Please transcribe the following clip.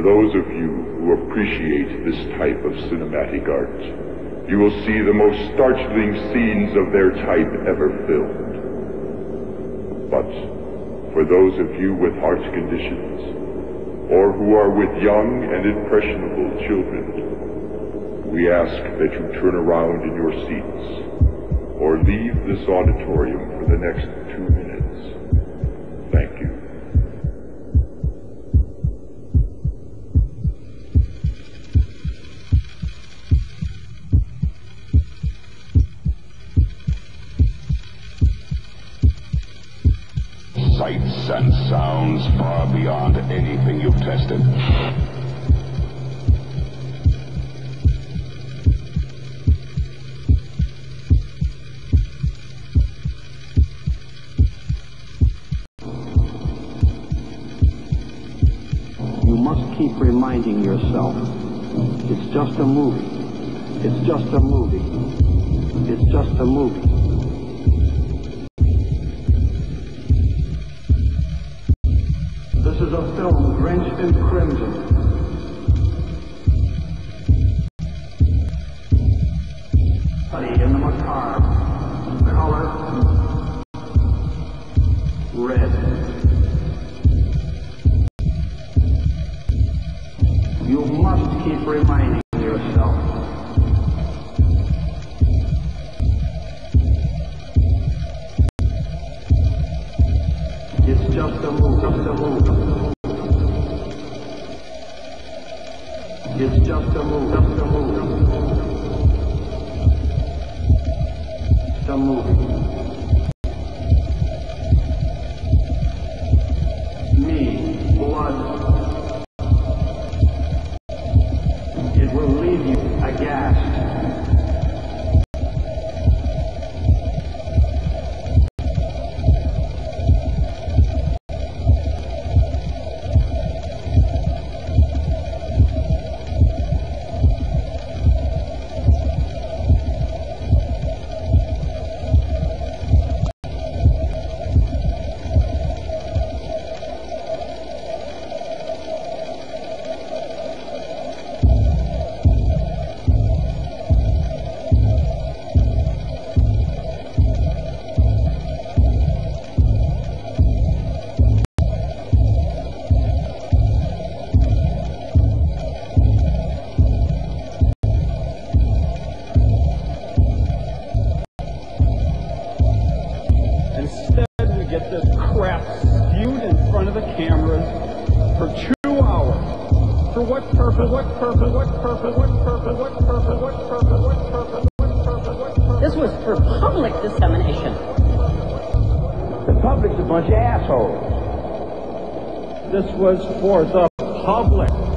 For those of you who appreciate this type of cinematic art, you will see the most startling scenes of their type ever filmed. But for those of you with heart conditions, or who are with young and impressionable children, we ask that you turn around in your seats or leave this auditorium for the next two Sights and sounds far beyond anything you've tested. You must keep reminding yourself, it's just a movie. It's just a movie. It's just a movie. pieces of film drenched in crimson. You must keep reminding. Just a move, just a move. It's just a move, just a move. Get this crap spewed in front of the cameras for two hours. For what purpose? What purpose? What purpose? What purpose? What purpose? What purpose? What purpose? What purpose? What purpose? This was for public dissemination. The public's a bunch of assholes. This was for the public.